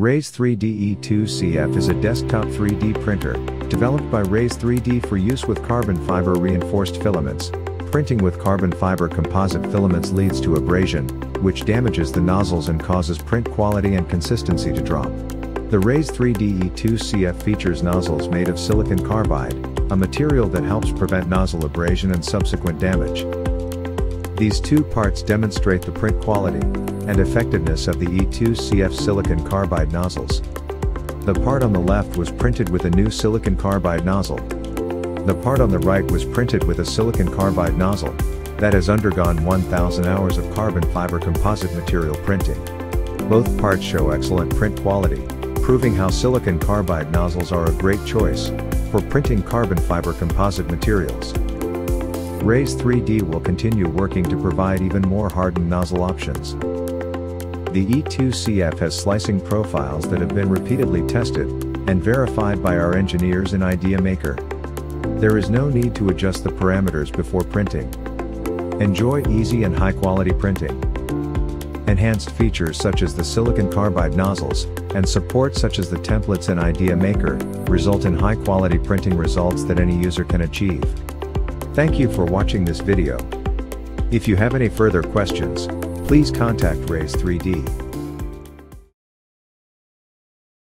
Raise3D E2CF is a desktop 3D printer, developed by Raise3D for use with carbon fiber reinforced filaments. Printing with carbon fiber composite filaments leads to abrasion, which damages the nozzles and causes print quality and consistency to drop. The Raise3D E2CF features nozzles made of silicon carbide, a material that helps prevent nozzle abrasion and subsequent damage. These two parts demonstrate the print quality and effectiveness of the E2CF silicon carbide nozzles. The part on the left was printed with a new silicon carbide nozzle. The part on the right was printed with a silicon carbide nozzle that has undergone 1000 hours of carbon fiber composite material printing. Both parts show excellent print quality, proving how silicon carbide nozzles are a great choice for printing carbon fiber composite materials. Raise3D will continue working to provide even more hardened nozzle options. The E2CF has slicing profiles that have been repeatedly tested and verified by our engineers in ideaMaker. There is no need to adjust the parameters before printing. Enjoy easy and high quality printing. Enhanced features such as the silicon carbide nozzles, and support such as the templates in ideaMaker, result in high quality printing results that any user can achieve. Thank you for watching this video. If you have any further questions, please contact Raise3D.